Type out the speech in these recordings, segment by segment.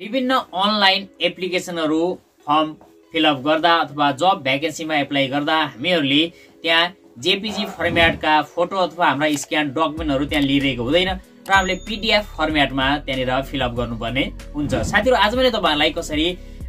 विभिन्न online एप्लिकेसनहरू form fill up गर्दा अथवा जब भ्याकेन्सीमा एप्लाई गर्दा हामीहरूले त्यहाँ जेपिजी फर्मेटका फोटो अथवा हाम्रा स्क्यान डकुमेन्टहरू त्यहाँ लिइरहेको हुँदैन र हामीले पिडिएफ फर्मेटमा त्यहाँनिर फिलअप गर्नुपर्ने हुन्छ। साथीहरू आज मैले तपाईँहरूलाई कसरी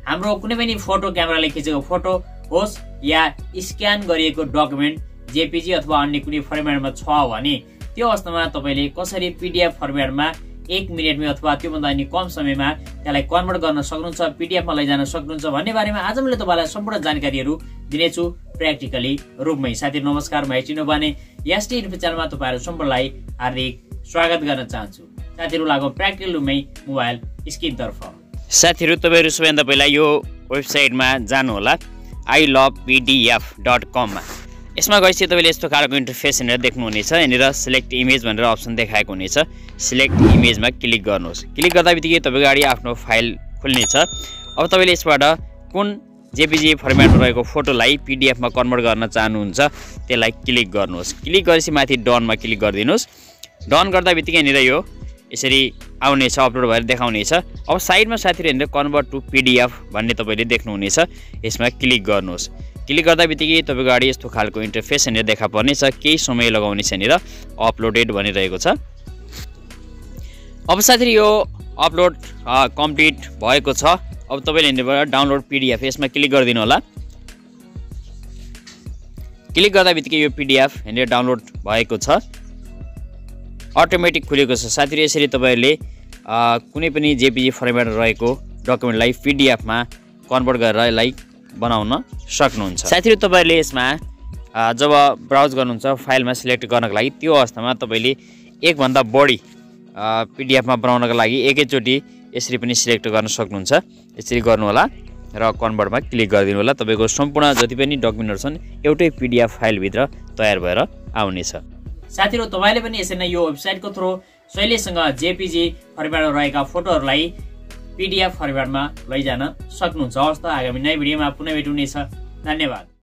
हाम्रो कुनै पनि फोटो क्यामेराले खिचेको फोटो होस् या स्क्यान गरिएको डकुमेन्ट जेपिजी अथवा अन्य कुनै फर्मेटमा छ भने त्यो अवस्थामा तपाईँले कसरी पिडिएफ फर्मेटमा एक मिनटमै अथवा त्योभन्दा अनि कम समयमा त्यसलाई कन्भर्ट गर्न सक्नुहुन्छ पिडिएफमा लैजान सक्नुहुन्छ भन्ने बारेमा आज मैले तपाईँलाई सम्पूर्ण जानकारीहरू दिनेछु प्र्याक्टिकली रूपमै। साथी नमस्कार म चिनो बाने एसटी इन्फो च्यानलमा तपाईँहरू सम्पूर्णलाई हार्दिक स्वागत गर्न चाहन्छु। साथीहरू लागौँ प्र्याक्टिकल रूपमै मोबाइल स्क्रिनतर्फ साथीहरू तपाईँहरू सबैभन्दा पहिला यो वेबसाइटमा जानुहोला। आई लभ पिडिएफ डट कममा यसमा गएपछि तपाईँले यस्तो खालको इन्टरफेस यहाँनिर देख्नुहुनेछ। यहाँनिर सिलेक्ट इमेज भनेर अप्सन देखाएको हुनेछ। सिलेक्ट इमेजमा क्लिक गर्नुहोस्। क्लिक गर्दा बित्तिकै तपाईँ अगाडि आफ्नो फाइल खुल्नेछ। अब तपाईँले यसबाट कुन जेपिजी फर्मेटमा रहेको फोटोलाई पिडिएफमा कन्भर्ट गर्न चाहनुहुन्छ त्यसलाई क्लिक गर्नुहोस्। क्लिक गरेपछि माथि डनमा क्लिक गरिदिनुहोस्। डन गर्दा बित्तिकै यहाँनिर यो यसरी आउनेछ अपलोड भएर देखाउनेछ। अब साइडमा साथीहरू यहाँनिर कन्भर्ट टु पिडिएफ भन्ने तपाईँले देख्नुहुनेछ। यसमा क्लिक गर्नुहोस्। क्लिक गर्दा बित्तिकै तपाईँको अगाडि यस्तो खालको इन्टरफेस यहाँनिर देखा पर्नेछ केही समय लगाउने छ यहाँनिर अपलोडेड भनिरहेको छ। अब साथीहरू यो अपलोड कम्प्लिट भएको छ। अब तपाईँले यहाँनिरबाट डाउनलोड पिडिएफ यसमा क्लिक गरिदिनु होला। क्लिक गर्दा बित्तिकै यो पिडिएफ यहाँनिर डाउनलोड भएको छ। अटोमेटिक खुलेको छ। साथीहरू यसरी तपाईँहरूले कुनै पनि जेपिजी फर्मेट रहेको डकुमेन्टलाई पिडिएफमा कन्भर्ट गरेर यसलाई बनाउन सक्नुहुन्छ। साथीहरू तपाईँहरूले यसमा जब ब्राउज गर्नुहुन्छ फाइलमा सिलेक्ट गर्नको लागि त्यो अवस्थामा तपाईँले एकभन्दा बढी पिडिएफमा बनाउनको लागि एकैचोटि यसरी पनि सिलेक्ट गर्न सक्नुहुन्छ। यसरी गर्नुहोला र कन्भर्टमा क्लिक गरिदिनु होला तपाईँको सम्पूर्ण जति पनि डकुमेन्टहरू छन् एउटै पिडिएफ फाइलभित्र तयार भएर आउनेछ। साथीहरू तपाईँले पनि यसरी नै यो वेबसाइटको थ्रु शैलीसँग जेपिजी फर्मेटमा रहेका फोटोहरूलाई पिडिएफ फर्मेटमा लैजान सक्नुहुन्छ। हवस् त आगामी नयाँ भिडियोमा पुनः भेट हुनेछ। धन्यवाद।